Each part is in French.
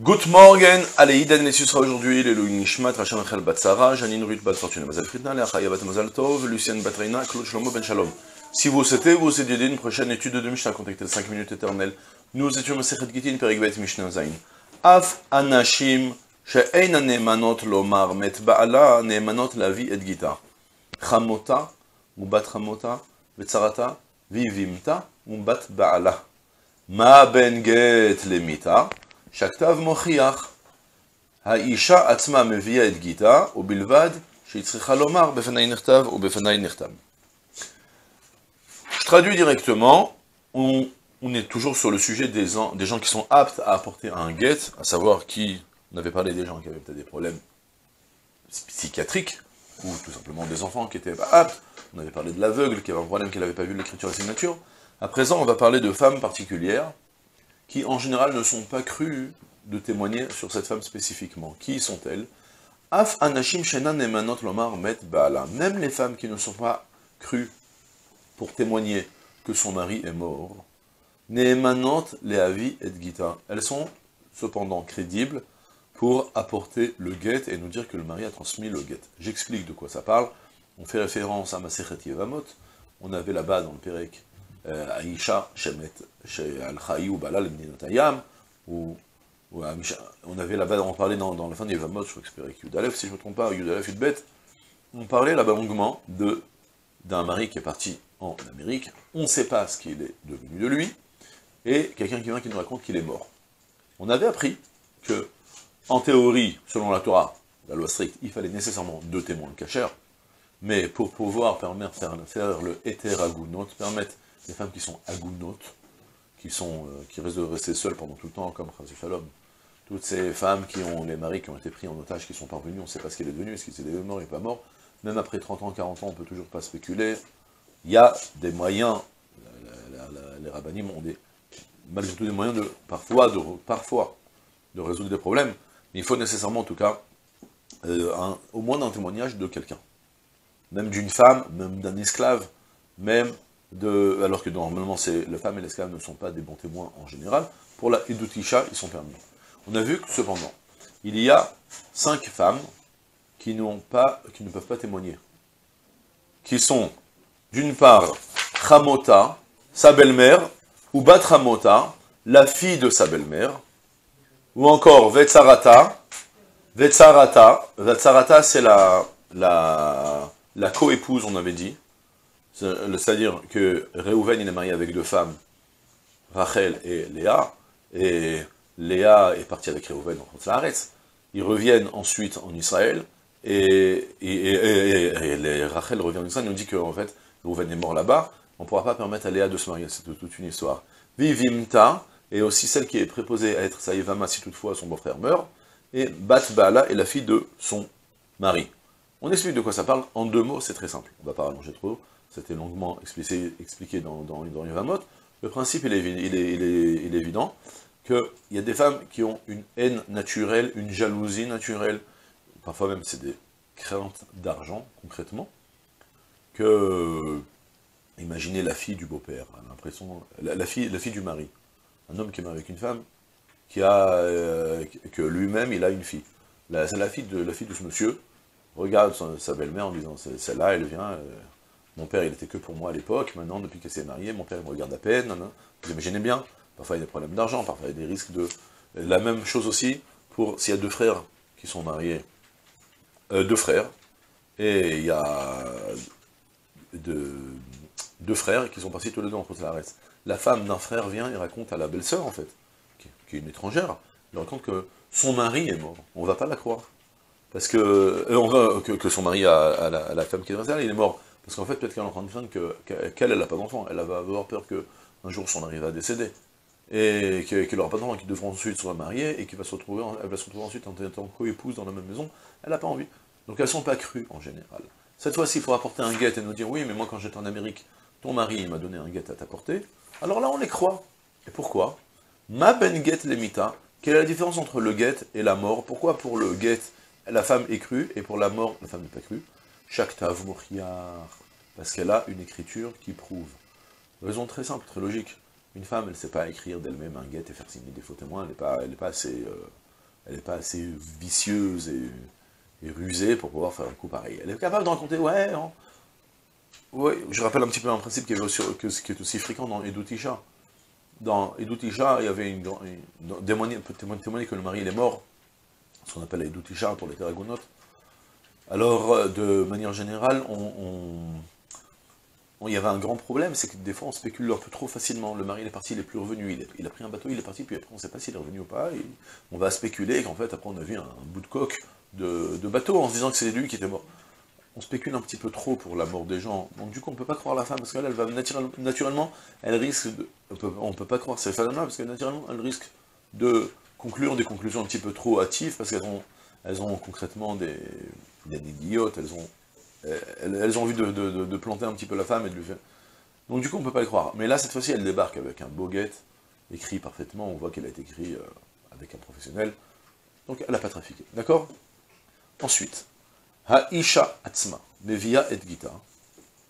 Good morning, allez, Iden les sera aujourd'hui, les Nishmat, Rachel Rachel Batsara, Janine Ruth Bat Fortuna, Mazal Fritna, Léa Chaya Bat Mazal Tov, Lucienne Batraina, Claude Shlomo Ben Shalom. Si vous souhaitez vous aider une prochaine étude de Mishnah, contactez 5 minutes éternelles. Nous étions Masechet Gitin, Perigvet Mishnah Zain. Af Anashim, She'eina Neemanot Lomar, Met Ba'ala, Neemanot Lavi Et Gita. Chamota, Ubat Chamota, Vetzarata, Vivimta, Ubat Ba'ala. Ma Ben Get Lemita. שהכתב מוכיח, האישה עצמה מביאה את גיתה, ובלבד שהיא צריכה לומר בפני נכתב ובפני נכתב. Je traduis directement, on, on, est toujours sur le sujet des, des, gens qui sont aptes à apporter un guet, à savoir qui, on avait parlé des gens qui avaient peut-être des problèmes psychiatriques, ou tout simplement des enfants qui étaient pas aptes, on avait parlé de l'aveugle qui avait un problème qu'elle n'avait pas vu l'écriture et la signature. À présent, on va parler de femmes particulières, qui en général ne sont pas crues de témoigner sur cette femme spécifiquement. Qui sont-elles? Af anashim shenan emanot lomar met baala. Même les femmes qui ne sont pas crues pour témoigner que son mari est mort, neemanot leavi et gita. Elles sont cependant crédibles pour apporter le guet et nous dire que le mari a transmis le guet. J'explique de quoi ça parle. On fait référence à Masechet Yevamot. On avait là-bas dans le Pérec Aïcha, Shemet, Al-Chaï ou Balal, Ayam, où, où on avait là-bas, on parlait dans, la fin des Yevamot, je crois que c'était Yudalef, si je ne me trompe pas, Yudalef Yudbet, on parlait là-bas longuement d'un mari qui est parti en Amérique, on ne sait pas ce qu'il est devenu de lui, et quelqu'un qui vient qui nous raconte qu'il est mort. On avait appris que, en théorie, selon la Torah, la loi stricte, il fallait nécessairement deux témoins cachers, mais pour pouvoir permettre faire, faire le éther agunot, permettre les femmes qui sont agounotes, qui, sont, euh, qui risquent de rester seules pendant tout le temps, comme Shalom. Toutes ces femmes qui ont les maris qui ont été pris en otage, qui sont parvenus, on ne sait pas ce qu'il est devenu, est-ce qu'il est mort, il n'est pas mort. Même après 30 ans, 40 ans, on ne peut toujours pas spéculer. Il y a des moyens, les rabbinim ont des, malgré tout des moyens de, parfois, de, parfois, de résoudre des problèmes, mais il faut nécessairement, en tout cas, euh, au moins un témoignage de quelqu'un. Même d'une femme, même d'un esclave, même alors que normalement la femme et l'esclave ne sont pas des bons témoins en général, pour la Edutisha, ils sont permis. On a vu que cependant, il y a cinq femmes qui, pas, qui ne peuvent pas témoigner, qui sont d'une part Ramota, sa belle-mère, ou Bat Ramota, la fille de sa belle-mère, ou encore Vetsarata, Vetsarata, Vetsarata c'est la, la, la coépouse, on avait dit, c'est-à-dire que Réhouven, est marié avec deux femmes, Rachel et Léa, et Léa est partie avec Réhouven en Haaretz. Ils reviennent ensuite en Israël, et, et, et, Rachel revient en Israël, il nous dit qu'en fait, Réhouven est mort là-bas, on ne pourra pas permettre à Léa de se marier, c'est toute une histoire. Vivimta, et aussi celle qui est préposée à être Saïvama si toutefois son beau-frère meurt, et Bat Baala est la fille de son mari. On explique de quoi ça parle, en deux mots, c'est très simple, on ne va pas rallonger trop, c'était longuement expliqué, dans, dans, dans le principe il est, il il est, évident, qu'il y a des femmes qui ont une haine naturelle, une jalousie naturelle, parfois même c'est des craintes d'argent, concrètement, que, imaginez la fille du beau-père, l'impression, la, fille, du mari, un homme qui est marié avec une femme, qui a, euh, que lui-même il a une fille. La, la fille de la fille de ce monsieur regarde sa belle-mère en disant, celle-là, elle vient, euh, mon père, il était que pour moi à l'époque. Maintenant, depuis qu'elle s'est mariée, mon père, il me regarde à peine. Vous imaginez bien. Parfois, il y a des problèmes d'argent. Parfois, il y a des risques de... La même chose aussi pour s'il y a deux frères qui sont mariés. Euh, deux frères. Et il y a deux, frères qui sont partis tous les deux en reste. La femme d'un frère vient et raconte à la belle-sœur, en fait, qui, est une étrangère, elle raconte que son mari est mort. On ne va pas la croire. Parce que, euh, on va, que, son mari, à, la, la, femme qui est restée, il est mort. Parce qu'en fait, peut-être qu'elle est en train de craindre qu'elle, elle n'a pas d'enfant. Elle va avoir peur qu'un jour son mari va décéder. Et qu'elle n'aura pas d'enfant, qu'il devra ensuite se remarier, et qu'elle va se retrouver, elle va se retrouver ensuite en tant co-épouse dans la même maison. Elle n'a pas envie. Donc elles ne sont pas crues, en général. Cette fois-ci, pour apporter un guet et nous dire, oui, mais moi, quand j'étais en Amérique, ton mari, m'a donné un guet à t'apporter. Alors là, on les croit. Et pourquoi? Ma ben guet lemita. Quelle est la différence entre le guet et la mort? Pourquoi pour le guet, la femme est crue, et pour la mort, la femme n'est pas crue? Shaktav parce qu'elle a une écriture qui prouve. Raison très simple, très logique. Une femme, elle ne sait pas écrire d'elle-même un guet et faire signer des faux témoins, elle n'est pas, pas assez... Euh, elle n'est pas assez vicieuse et, rusée pour pouvoir faire un coup pareil. Elle est capable de raconter, ouais, hein. je rappelle un petit peu un principe qui est aussi, est fréquent dans Edoutisha. Dans Edoutisha, il y avait une, une, que le mari il est mort, ce qu'on appelle Edoutisha pour les Teragonotes. Alors, euh, de manière générale, il y avait un grand problème, c'est que des fois on spécule un peu trop facilement. Le mari est parti, il est plus revenu, il, a pris un bateau, il est parti, puis après on ne sait pas s'il est revenu ou pas. On va spéculer qu'en fait après on a vu un, bout de coque de, bateau en se disant que c'est lui qui était mort. On spécule un petit peu trop pour la mort des gens. Donc du coup on ne peut pas croire la femme parce qu'elle elle va naturellement, elle risque de, on ne peut pas croire ces femmes-là parce que naturellement elle risque de conclure des conclusions un petit peu trop hâtives parce qu'elles ont, elles ont concrètement des, des, guillottes, elles ont elles, ont envie de, planter un petit peu la femme et de lui faire... Donc du coup, on ne peut pas le croire. Mais là, cette fois-ci, elle débarque avec un beau guette, écrit parfaitement, on voit qu'elle a été écrit euh, avec un professionnel. Donc elle n'a pas trafiqué. D'accord? Ensuite, Haisha Atzma, Mevia et Gita,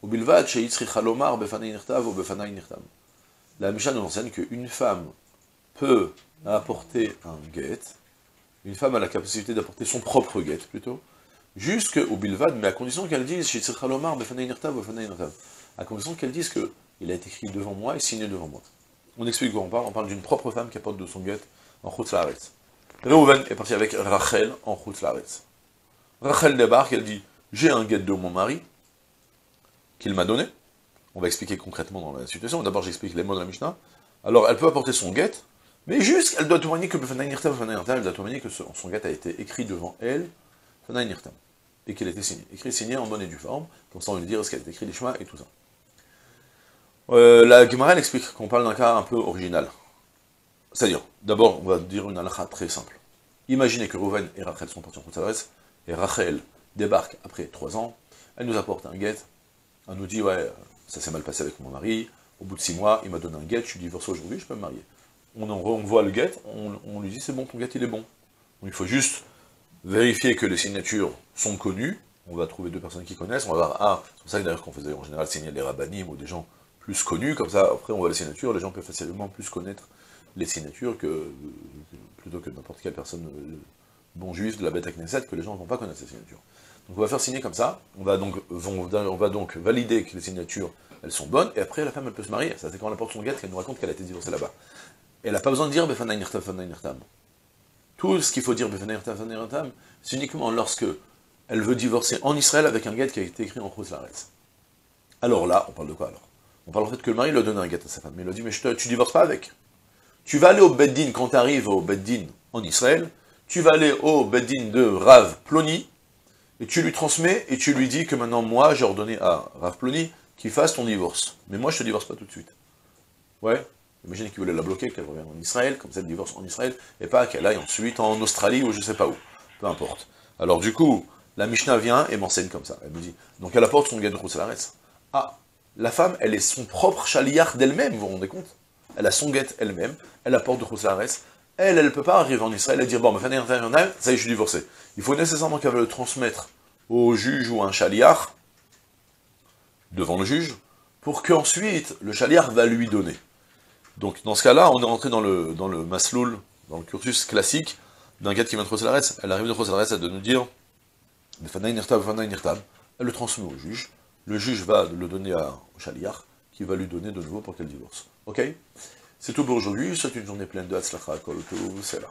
Ubilvad Lomar Befanay Nirtav ou. La Misha nous enseigne qu'une femme peut apporter un guette, une femme a la capacité d'apporter son propre guette plutôt, jusqu'au bilvad, mais à condition qu'elle dise, à condition qu'elle dise qu'il a été écrit devant moi et signé devant moi. On explique quoi on parle On parle d'une propre femme qui apporte de son guette en Chutz Reuven est parti avec Rachel en Chutz Rachel débarque, elle dit, j'ai un guette de mon mari, qu'il m'a donné. On va expliquer concrètement dans la situation. D'abord, j'explique les mots de la Mishnah. Alors, elle peut apporter son guette, mais juste, elle doit témoigner que elle doit témoigner que son guette a été écrit devant elle, et qu'il a été signé. Écrit signé en bonne et due forme, comme ça on lui dire ce qu'elle a écrit les chemins et tout ça. Euh, la Gemara explique qu'on parle d'un cas un peu original. C'est-à-dire, d'abord, on va dire une halakha très simple. Imaginez que Rouven et Rachel sont partis en s'adresse, et Rachel débarque après trois ans, elle nous apporte un guet, elle nous dit, ouais, ça s'est mal passé avec mon mari, au bout de six mois, il m'a donné un guet, je suis divorcé aujourd'hui, je peux me marier. On, voit le guet, on, on, lui dit, c'est bon, ton guet, il est bon. Il faut juste vérifier que les signatures sont connues, on va trouver deux personnes qui connaissent, on va voir, ah, c'est pour ça d'ailleurs qu'on faisait en général signer les rabbinim ou des gens plus connus, comme ça, après on voit les signatures, les gens peuvent facilement plus connaître les signatures que, plutôt que n'importe quelle personne, euh, bon juif de la bête à Knesset, que les gens ne vont pas connaître ces signatures. Donc on va faire signer comme ça, on va donc, on va donc valider que les signatures, elles sont bonnes, et après la femme elle peut se marier, ça c'est quand elle apporte son guette qu'elle nous raconte qu'elle a été divorcée là-bas. Elle n'a pas besoin de dire tout ce qu'il faut dire, c'est uniquement lorsque elle veut divorcer en Israël avec un guet qui a été écrit en Laretz. Alors là, on parle de quoi alors? On parle en fait que le mari lui a donné un guet à sa femme, mais il lui a dit, mais je te, tu divorces pas avec. Tu vas aller au Beddin, quand tu arrives au Beddin en Israël, tu vas aller au Beddin de Rav Ploni, et tu lui transmets, et tu lui dis que maintenant, moi, j'ai ordonné à Rav Ploni qu'il fasse ton divorce. Mais moi, je te divorce pas tout de suite. Ouais? Imaginez qu'il voulait la bloquer, qu'elle revienne en Israël, comme ça elle divorce en Israël, et pas qu'elle aille ensuite en Australie ou je sais pas où. Peu importe. Alors du coup, la Mishnah vient et m'enseigne comme ça. Elle me dit, donc elle apporte son guet de Ah, la femme, elle est son propre chaliard d'elle-même, vous vous rendez compte? Elle a son guet elle-même, elle apporte de Roussalares. Elle, elle ne peut pas arriver en Israël et dire, bon, mais ça y est, je suis divorcé. Il faut nécessairement qu'elle le transmettre au juge ou un chaliard, devant le juge, pour qu'ensuite, le chaliard va lui donner. Donc dans ce cas-là, on est rentré dans le, dans le masloul, dans le cursus classique d'un gars qui vient de Choselares. Elle arrive de Choselares, elle doit nous dire elle le transmet au juge, le juge va le donner à, au chaliar, qui va lui donner de nouveau pour qu'elle divorce. Ok? C'est tout pour aujourd'hui, c'est une journée pleine de Hatzlacha, Kol là.